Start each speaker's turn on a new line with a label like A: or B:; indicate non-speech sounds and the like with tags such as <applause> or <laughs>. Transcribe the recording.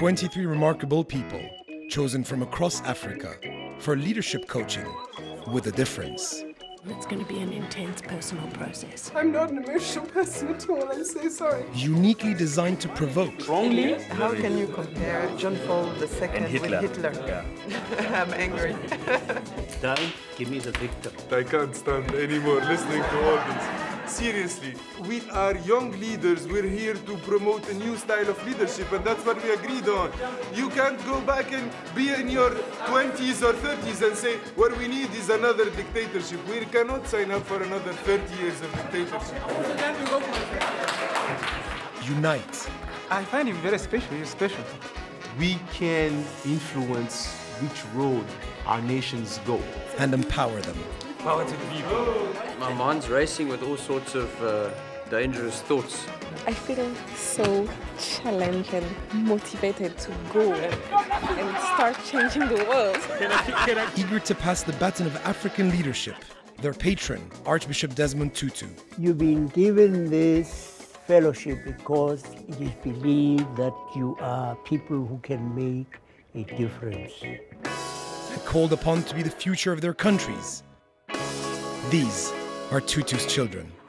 A: 23 remarkable people chosen from across Africa for leadership coaching with a difference.
B: It's going to be an intense personal process.
C: I'm not an emotional person at all. I'm so sorry.
A: Uniquely designed to provoke.
D: Wrongly?
C: How can you compare John Paul II
D: Hitler.
C: with Hitler?
D: Yeah. <laughs>
C: I'm angry.
E: Don't give me the victim.
F: I can't stand anymore listening to all this. Seriously, we are young leaders. We're here to promote a new style of leadership, and that's what we agreed on. You can't go back and be in your 20s or 30s and say, what we need is another dictatorship. We cannot sign up for another 30 years of dictatorship.
A: Unite.
G: I find him very special. He's special.
H: we can influence which road our nations go.
A: and empower them.
G: Power to the people.
I: My mind's racing with all sorts of uh, dangerous thoughts.
J: I feel so challenged and motivated to go and start changing the world.
A: Eager to pass the baton of African leadership, their patron, Archbishop Desmond Tutu,
K: You've been given this fellowship because it is believed that you are people who can make a difference.
A: called upon to be the future of their countries. These are Tutu's children.